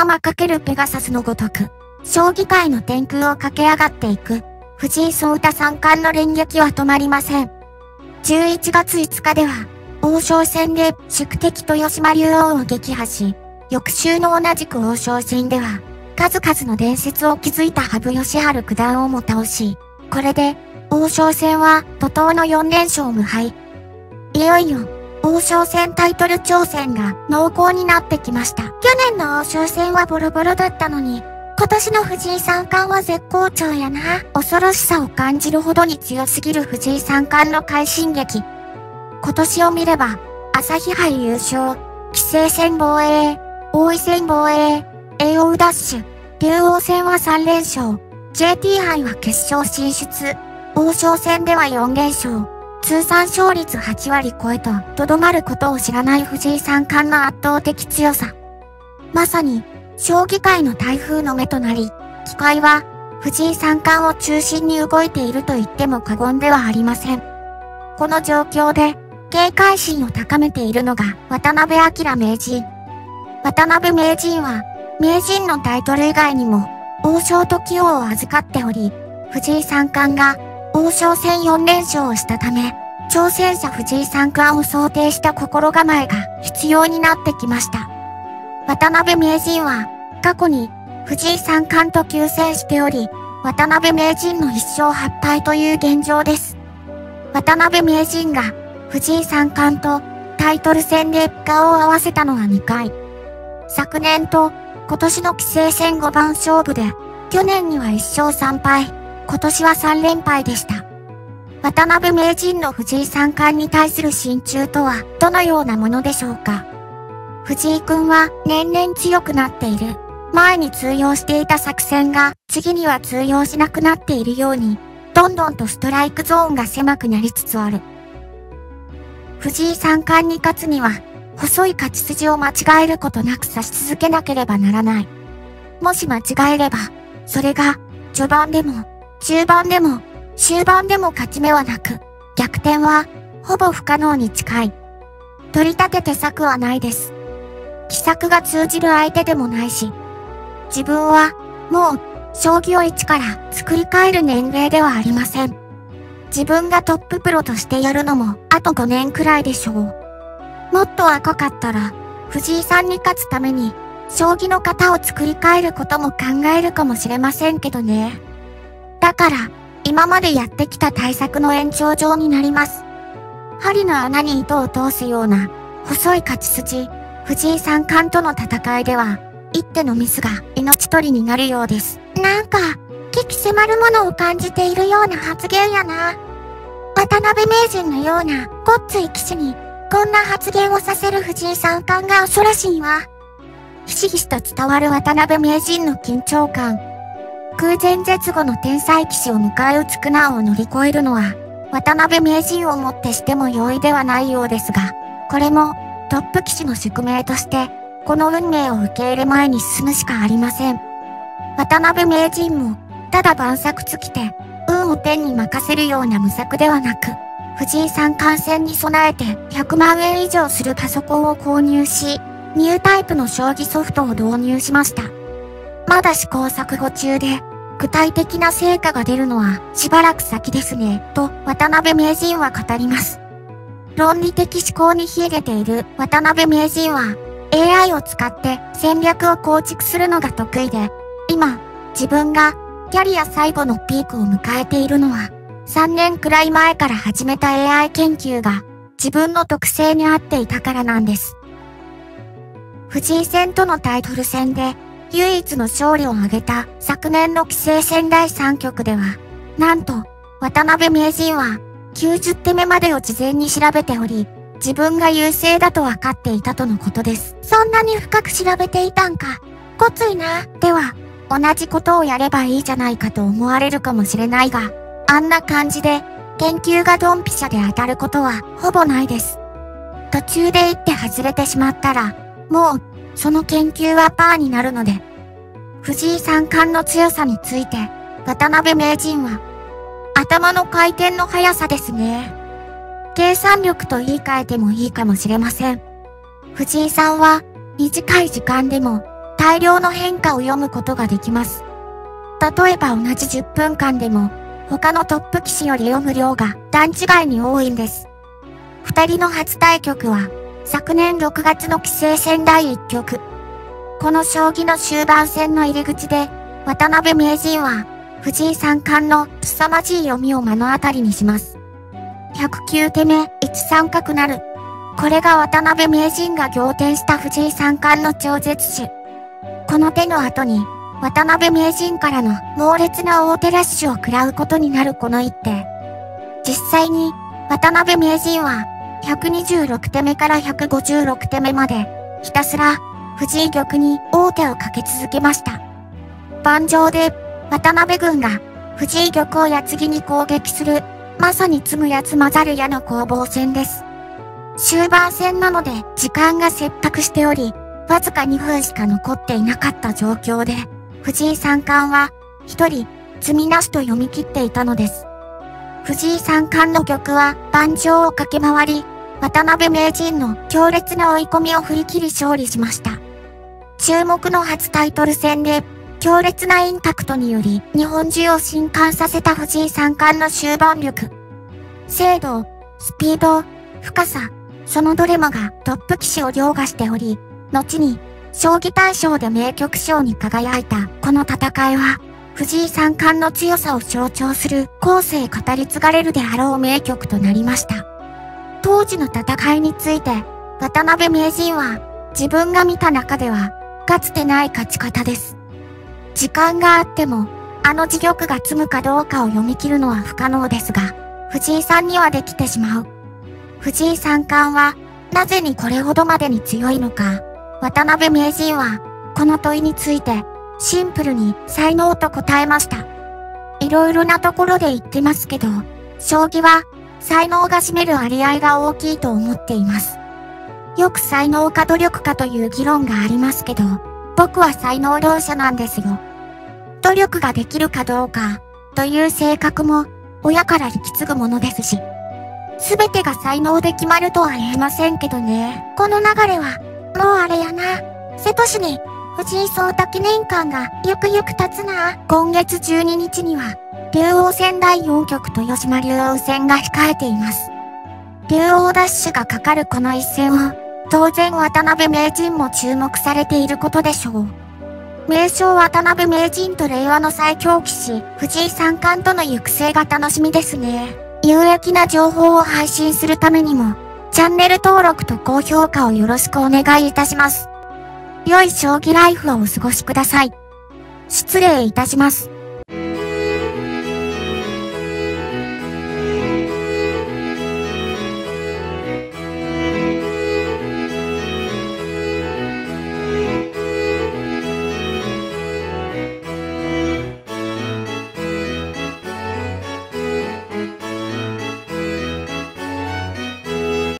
天かけるペガサスのごとく、将棋界の天空を駆け上がっていく、藤井聡太三冠の連撃は止まりません。11月5日では、王将戦で宿敵豊島竜王を撃破し、翌週の同じく王将戦では、数々の伝説を築いた羽生善治九段をも倒し、これで、王将戦は怒涛の4連勝無敗。いよいよ、王将戦タイトル挑戦が濃厚になってきました。去年の王将戦はボロボロだったのに、今年の藤井三冠は絶好調やな。恐ろしさを感じるほどに強すぎる藤井三冠の快進撃。今年を見れば、朝日杯優勝、棋聖戦防衛、大井戦防衛、栄王ダッシュ、竜王戦は3連勝、JT 杯は決勝進出、王将戦では4連勝、通算勝率8割超えと、とどまることを知らない藤井三冠の圧倒的強さ。まさに、将棋界の台風の目となり、機械は、藤井三冠を中心に動いていると言っても過言ではありません。この状況で、警戒心を高めているのが渡辺明名人。渡辺名人は、名人のタイトル以外にも、王将時王を預かっており、藤井三冠が王将戦4連勝をしたため、挑戦者藤井三冠を想定した心構えが必要になってきました。渡辺名人は、過去に藤井三冠と急戦しており、渡辺名人の1勝8敗という現状です。渡辺名人が藤井三冠とタイトル戦で顔を合わせたのは2回。昨年と今年の棋聖戦5番勝負で、去年には1勝3敗、今年は3連敗でした。渡辺名人の藤井三冠に対する心中とはどのようなものでしょうか藤井くんは年々強くなっている。前に通用していた作戦が次には通用しなくなっているように、どんどんとストライクゾーンが狭くなりつつある。藤井三冠に勝つには細い勝ち筋を間違えることなく指し続けなければならない。もし間違えれば、それが、序盤でも、中盤でも、終盤でも勝ち目はなく、逆転は、ほぼ不可能に近い。取り立てて策はないです。奇策が通じる相手でもないし、自分は、もう、将棋を一から作り変える年齢ではありません。自分がトッププロとしてやるのも、あと5年くらいでしょう。もっと若かったら、藤井さんに勝つために、将棋の型を作り変えることも考えるかもしれませんけどね。だから、今までやってきた対策の延長上になります。針の穴に糸を通すような、細い勝ち筋、藤井三冠との戦いでは、一手のミスが命取りになるようです。なんか、危機迫るものを感じているような発言やな。渡辺名人のような、ごっつい騎士に、こんな発言をさせる藤井三冠が恐ろしいわ。ひしひしと伝わる渡辺名人の緊張感。空前絶後の天才騎士を迎え撃つ苦難を乗り越えるのは、渡辺名人をもってしても容易ではないようですが、これもトップ騎士の宿命として、この運命を受け入れ前に進むしかありません。渡辺名人も、ただ晩作尽きて、運を天に任せるような無策ではなく、藤井さん感染に備えて100万円以上するパソコンを購入し、ニュータイプの将棋ソフトを導入しました。まだ試行錯誤中で、具体的な成果が出るのはしばらく先ですね、と渡辺名人は語ります。論理的思考に秀でている渡辺名人は AI を使って戦略を構築するのが得意で、今、自分がキャリア最後のピークを迎えているのは3年くらい前から始めた AI 研究が自分の特性に合っていたからなんです。藤井戦とのタイトル戦で唯一の勝利を挙げた昨年の棋聖戦第3局では、なんと渡辺名人は90手目までを事前に調べており、自分が優勢だと分かっていたとのことです。そんなに深く調べていたんか。ごついな。では、同じことをやればいいじゃないかと思われるかもしれないが、あんな感じで、研究がドンピシャで当たることはほぼないです。途中で行って外れてしまったら、もう、その研究はパーになるので、藤井三冠の強さについて、渡辺名人は、頭の回転の速さですね。計算力と言い換えてもいいかもしれません。藤井さんは、短い時間でも、大量の変化を読むことができます。例えば同じ10分間でも、他のトップ棋士より読む量が段違いに多いんです。二人の初対局は、昨年6月の棋聖戦第1局。この将棋の終盤戦の入り口で、渡辺名人は、藤井三冠の凄まじい読みを目の当たりにします。109手目、1三角なる。これが渡辺名人が仰天した藤井三冠の超絶種。この手の後に、渡辺名人からの猛烈な大手ラッシュを食らうことになるこの一手。実際に、渡辺名人は、126手目から156手目まで、ひたすら、藤井玉に王手をかけ続けました。盤上で、渡辺軍が、藤井玉を矢継ぎに攻撃する、まさに積むやつ混ざる矢の攻防戦です。終盤戦なので、時間が切迫しており、わずか2分しか残っていなかった状況で、藤井三冠は、一人、積みなしと読み切っていたのです。藤井三冠の玉は盤上を駆け回り、渡辺名人の強烈な追い込みを振り切り勝利しました。注目の初タイトル戦で、強烈なインパクトにより日本中を震撼させた藤井三冠の終盤力。精度、スピード、深さ、そのどれもがトップ棋士を凌駕しており、後に将棋大賞で名曲賞に輝いたこの戦いは、藤井三冠の強さを象徴する後世語り継がれるであろう名曲となりました。当時の戦いについて、渡辺名人は自分が見た中では、かつてない勝ち方です。時間があっても、あの自玉が積むかどうかを読み切るのは不可能ですが、藤井さんにはできてしまう。藤井三冠は、なぜにこれほどまでに強いのか、渡辺名人は、この問いについて、シンプルに才能と答えました。いろいろなところで言ってますけど、将棋は才能が占める割合が大きいと思っています。よく才能か努力かという議論がありますけど、僕は才能同者なんですよ。努力ができるかどうか、という性格も、親から引き継ぐものですし、すべてが才能で決まるとは言えませんけどね。この流れは、もうあれやな。瀬戸市に、藤井聡太記念館がゆくゆく経つな。今月12日には、竜王戦第4局と吉間竜王戦が控えています。竜王ダッシュがかかるこの一戦は、当然渡辺名人も注目されていることでしょう。名称渡辺名人と令和の最強棋士、藤井三冠との行く末が楽しみですね。有益な情報を配信するためにも、チャンネル登録と高評価をよろしくお願いいたします。良い将棋ライフをお過ごしください。失礼いたします。